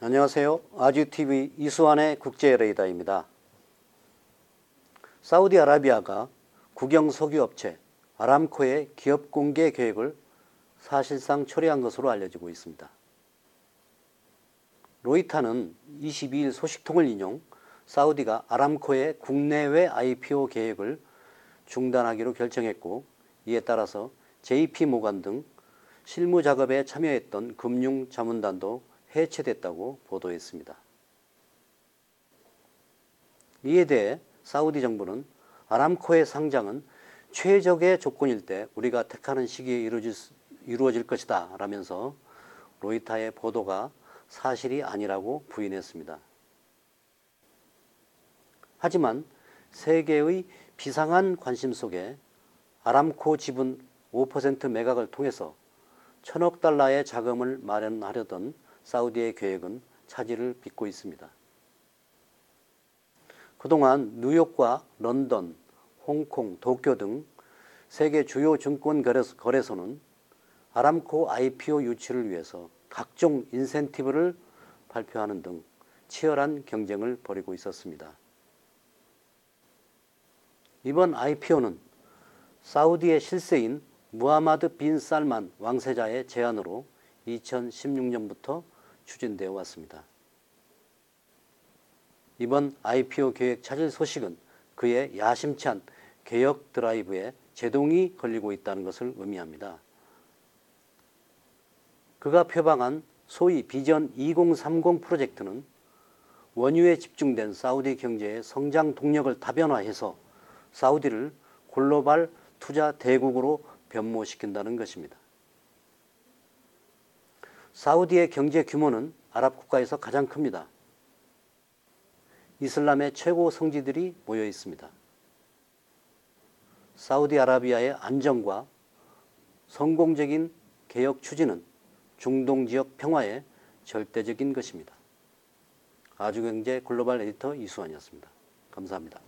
안녕하세요. 아주TV 이수환의 국제레이더입니다. 사우디아라비아가 국영 석유업체 아람코의 기업 공개 계획을 사실상 초래한 것으로 알려지고 있습니다. 로이타는 22일 소식통을 인용 사우디가 아람코의 국내외 IPO 계획을 중단하기로 결정했고 이에 따라서 JP 모간 등 실무 작업에 참여했던 금융 자문단도 해체됐다고 보도했습니다. 이에 대해 사우디 정부는 아람코의 상장은 최적의 조건일 때 우리가 택하는 시기에 이루어질, 이루어질 것이다 라면서 로이타의 보도가 사실이 아니라고 부인했습니다. 하지만 세계의 비상한 관심 속에 아람코 지분 5% 매각을 통해서 천억 달러의 자금을 마련하려던 사우디의 계획은 차질을 빚고 있습니다. 그동안 뉴욕과 런던, 홍콩, 도쿄 등 세계 주요 증권 거래소는 아람코 IPO 유치를 위해서 각종 인센티브를 발표하는 등 치열한 경쟁을 벌이고 있었습니다. 이번 IPO는 사우디의 실세인 무하마드 빈 살만 왕세자의 제안으로 2016년부터 추진되어 왔습니다. 이번 IPO 계획 차질 소식은 그의 야심찬 개혁 드라이브에 제동이 걸리고 있다는 것을 의미합니다. 그가 표방한 소위 비전 2030 프로젝트는 원유에 집중된 사우디 경제의 성장 동력을 다변화해서 사우디를 글로벌 투자 대국으로 변모시킨다는 것입니다. 사우디의 경제 규모는 아랍 국가에서 가장 큽니다. 이슬람의 최고 성지들이 모여 있습니다. 사우디아라비아의 안정과 성공적인 개혁 추진은 중동 지역 평화에 절대적인 것입니다. 아주경제 글로벌 에디터 이수환이었습니다. 감사합니다.